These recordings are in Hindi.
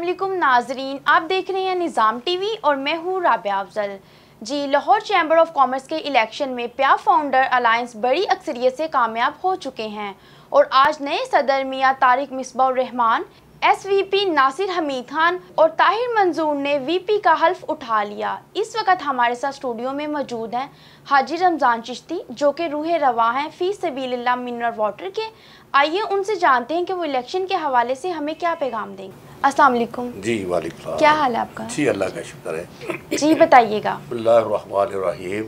वालेकुम नाजरीन, आप देख रहे हैं निज़ाम टीवी और मैं हूँ राबिया अफजल। जी, लाहौर चैम्बर ऑफ़ कॉमर्स के इलेक्शन में प्या फाउंडर अलायंस बड़ी अक्सरियत से कामयाब हो चुके हैं। और आज नए सदर मियाँ तारिक मिसबा रहमान, एसवीपी नासिर हमीद खान और ताहिर मंजूर ने वीपी का हल्फ उठा लिया। इस वक्त हमारे साथ स्टूडियो में मौजूद हैं हाजी रमज़ान चिश्ती, जो कि रूह रवा हैं फ़ी सबील्ला मिनरल वाटर के। आइए उनसे जानते हैं कि वो इलेक्शन के हवाले से हमें क्या पैगाम देंगे। अस्सलाम वालेकुम। जी वालेकुम क्या हाल है आपका? जी अल्लाह का शुक्र है। जी बताइएगा। रहीम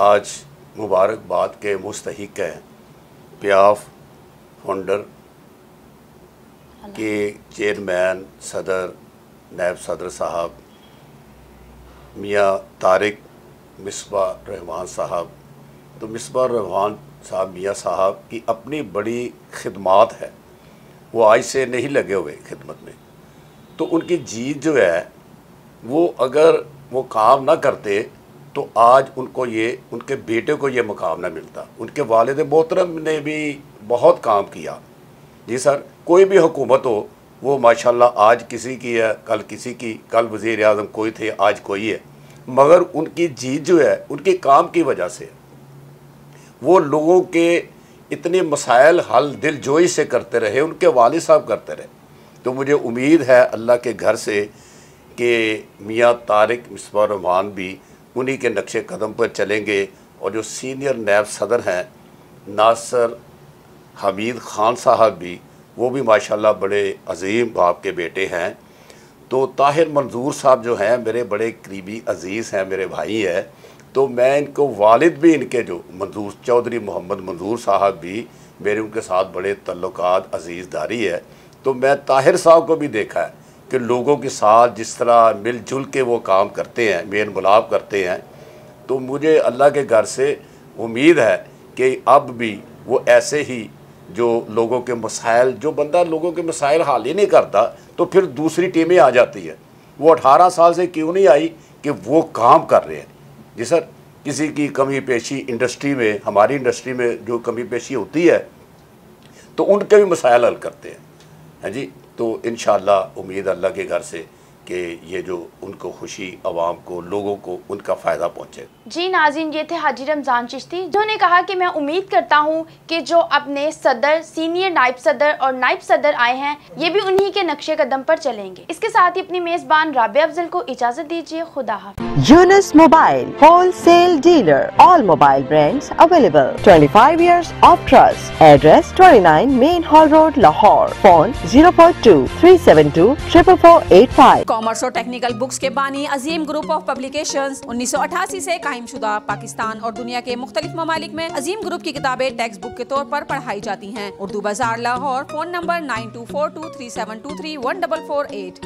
आज मुबारकबाद के मुस्तक हैं प्याफ फाउंडर के चेयरमैन सदर नायब सदर साहब मियाँ तारिक मिसबा रहमान साहब। तो मिसबा रहमान साहब मियाँ साहब की अपनी बड़ी खिदमात है। वो आज से नहीं लगे हुए खिदमत में। तो उनकी जीत जो है, वो अगर वो काम ना करते तो आज उनको ये, उनके बेटे को ये मुकाम ना मिलता। उनके वालद मोहतरम ने भी बहुत काम किया। जी सर, कोई भी हुकूमत हो, वो माशाल्लाह आज किसी की है, कल किसी की, कल वज़ी अजम कोई थे, आज कोई है। मगर उनकी जीत जो है, उनके काम की वजह से, वो लोगों के इतने मसाइल हल दिल जोई से करते रहे, उनके वाल साहब करते रहे। तो मुझे उम्मीद है अल्लाह के घर से कि मियाँ तारिक मिसबा रहमान भी उन्हीं के नक्शे कदम पर चलेंगे और जो सीनियर नैब सदर हैं, नासर हमीद ख़ान साहब भी, वो भी माशाल्लाह बड़े अजीम बाप के बेटे हैं। तो ताहिर मंजूर साहब जो हैं, मेरे बड़े करीबी अज़ीज़ हैं, मेरे भाई हैं। तो मैं इनको वालिद भी इनके जो मंजूर, चौधरी मोहम्मद मंजूर साहब भी मेरे उनके साथ बड़े तल्लुकात, अजीज़दारी है। तो मैं ताहिर साहब को भी देखा है कि लोगों के साथ जिस तरह मिलजुल के वो काम करते हैं मेन मुलाब करते हैं तो मुझे अल्लाह के घर से उम्मीद है कि अब भी वो ऐसे ही जो लोगों के मसाइल, जो बंदा लोगों के मसाइल हाल ही नहीं करता तो फिर दूसरी टीमें आ जाती है। वो अठारह साल से क्यों नहीं आई कि वो काम कर रहे हैं? जी सर, किसी की कमी पेशी इंडस्ट्री में, हमारी इंडस्ट्री में जो कमी पेशी होती है तो उनके भी मसायल हल करते हैं। हैं जी? तो इन उम्मीद अल्लाह के घर से कि ये जो उनको खुशी आवाम को लोगों को उनका फ़ायदा पहुँचे। जी नाजिन ये थे हाजी रमज़ान चिश्ती। जिन्होंने कहा कि मैं उम्मीद करता हूँ कि जो अपने सदर सीनियर नायब सदर और नायब सदर आए हैं ये भी उन्हीं के नक्शे कदम पर चलेंगे। इसके साथ ही अपनी मेज़बान राबे अफजल को इजाज़त दीजिए। खुदा Yunus mobile wholesale dealer all mobile brands available 25 years of trust. address 29 main hall road lahore. Phone 042 372 44485 commerce और टेक्निकल बुक्स के बानी अजीम ग्रुप ऑफ़ पब्लिकेशन उन्नीस सौ अठासी ऐसी कायम शुदा पाकिस्तान और दुनिया के मुख्तलिफ़ ममालिक में अजीम ग्रुप की किताबें टेक्स्ट बुक के तौर पर पढ़ाई जाती हैं। Urdu Bazaar Lahore, phone number nine two four two three seven two three one double four eight.